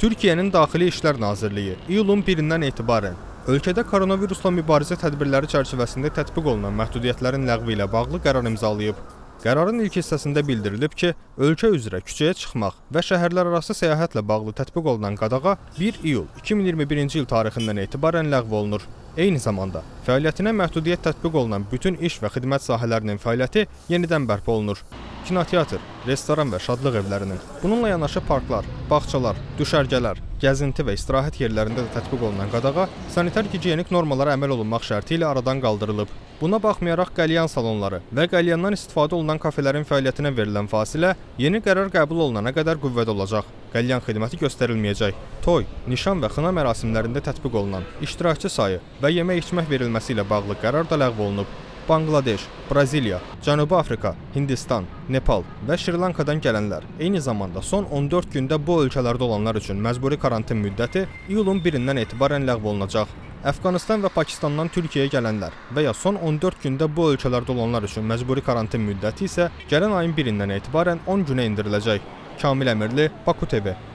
Türkiyənin Daxili İşlər Nazirliyi iyulun 1-dən etibarən ölkədə koronavirusla mübarizə tədbirləri çərçivəsində tətbiq olunan məhdudiyyətlərin ləğvi ilə bağlı qərar imzalayıb. Qərarın ilk hissəsində bildirilib ki, ölkə üzrə küçəyə çıxmaq və şəhərlərarası səyahətlə bağlı tətbiq olunan qadağa 1 iyul 2021-ci il tarixindən etibarən ləğv olunur. Eyni zamanda fəaliyyətinə məhdudiyyət tətbiq olunan bütün iş və xidmət sahələrinin fəaliyyəti yenidən bərpa olunur. Kinoteatr, restoran və şadlıq evlərinin, bununla yanaşı parklar, bağçalar, düşərgələr, gəzinti və istirahət yerlərində də tətbiq olunan qadağa sanitar gigiyenik normalara əməl olunmaq şərti ilə aradan qaldırılıb. Buna baxmayaraq qəlyan salonları və qəlyandan istifadə olunan kafelərin fəaliyyətinə verilən fasilə yeni qərar qəbul olunana qədər qüvvədə olacaq. Qəlyan xidməti göstərilməyəcək. Toy, nişan və xına mərasimlərində tətbiq olunan iştirakçı sayı və yemək-içmək verilməsi ilə bağlı qərar da ləğv olunub. Banqladeş, Braziliya, Cənubi Afrika, Hindistan, Nepal və Şri-Lankadan gələnlər, eyni zamanda son 14 gündə bu ölkələrdə olanlar üçün məcburi karantin müddəti iyulun 1-dən etibarən ləğv olunacaq. Əfqanistan və Pakistandan Türkiyəyə gələnlər və ya son 14 gündə bu ölkələrdə olanlar üçün məcburi karantin müddəti isə gələn ayın 1-dən etibarən 10 günə endiriləcək. Kamil Əmirli, Baku TV